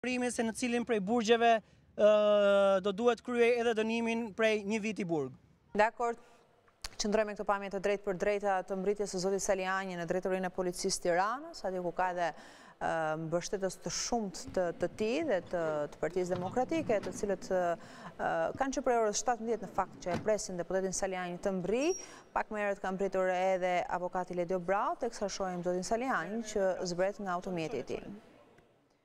Burimi se në cilin prej burgjeve do duhet të kryejë edhe dënimin prej një viti burg. Dakord. Qëndrojmë me këtë pamje të drejtpërdrejta të mbërritjes së zotit Salianji në drejtorinë e policisë së Tiranës, atje ku ka edhe mbështetës të shumtë të tij dhe të partisë demokratike, të cilët kanë që prej orës 17 në fakt që e presin deputetin Salianji të mbërrijë, pak më herët ka mbërritur edhe avokati Ledio Braho, teksa shohim zotin Salianji që zbret nga automjeti i tij.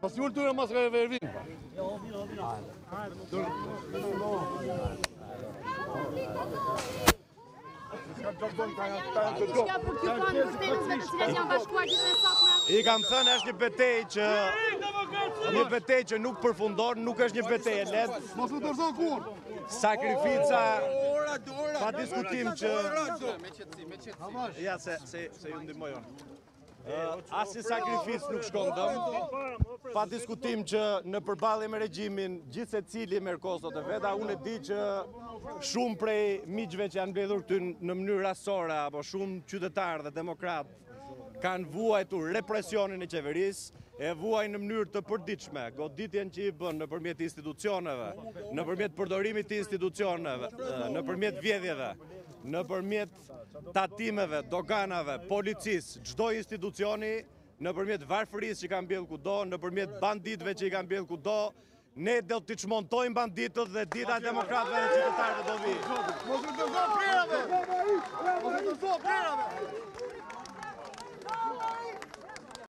Pa si mërë të në maska e verëvim. Jo, obi, obi, I kam thënë është një betejë që një betejë që nuk përfundon, nuk është një betejë e lehtë. Mos u dorëzo kurrë. Sakrifica pa diskutim që me qetësi, me qetësi. Ja se se se ju ndihmoj unë. Asnjë sakrificë nuk shkon dëm, pa diskutim që në përballje me regjimin, gjithsecili merr kostot e veta, unë e di që shumë prej miqve që janë mbledhur këtu në mënyrë rasore, apo shumë qytetarë dhe demokrat, kanë vuajtur represionin e qeverisë, e vuajnë në mënyrë të përditshme, goditjen që i bën nëpërmjet institucioneve, nëpërmjet përdorimit të institucioneve, nëpërmjet vjedhjeve, nëpërmjet tatimeve, doganave, policisë, çdo institucioni nëpërmjet varfërisë që e ka mbjellë kudo, nëpërmjet banditëve që i ka mbjellë kudo, ne do t'i çmontojmë banditët dhe dita e demokratëve dhe qytetarëve do vijë. Mos e të zë prerave! Mos e të zë prerave!